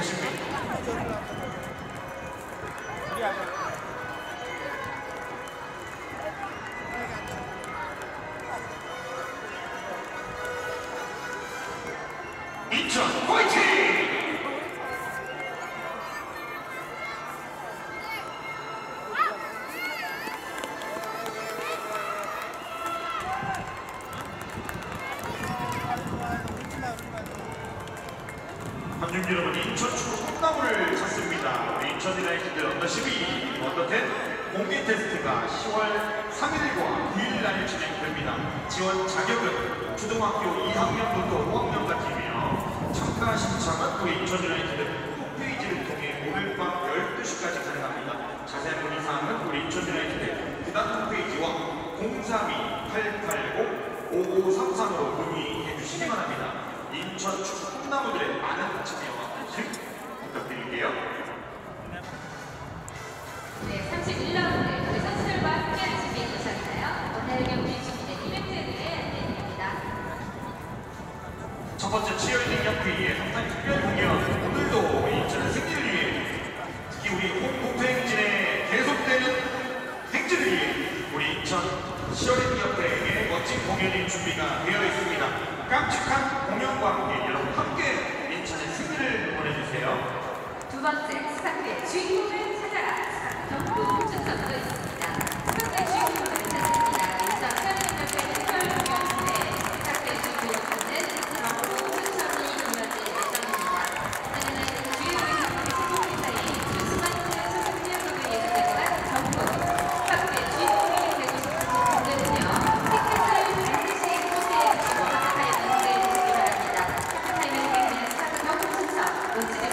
계 관중 여러분 인천 축구 꿈나무를 찾습니다. 우리 인천 유나이티드 under 12, under 10 공개 테스트가 10월 3일과 9일 날 진행됩니다. 지원 자격은 초등학교 2학년부터 5학년까지이며 참가 신청은 우리 인천 유나이티드 홈페이지를 통해 오늘 밤 12시까지 가능합니다. 자세한 문의 사항은 우리 인천 유나이티드 구단 홈페이지와 032-880-5533으로 문의해 주시기 바랍니다. 인천 축구 콩나무들의 많은 참여와 관심 부탁드릴게요. 네, 31라운드 우리 선수들과 함께한 준비해 주셨나요? 오늘 경기 준비된 이벤트에 대해 안내드립니다. 첫 번째 치어리딩 경기의 항상 특별 공연 오늘도 인천의 승리를 위해 특히 우리 홍보투 행진의 계속되는 행진을 위해 우리 인천 치어리딩 협회에게 멋진 공연이 준비가 되어. 깜찍한 공연과 함께 여러분 함께 인천의 승리를 응원해주세요. 두 번째 스타트의 주인공을 찾아라 경고 순서도 있습니다. Let's